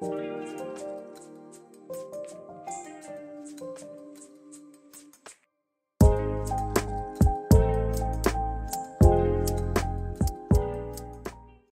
Bye.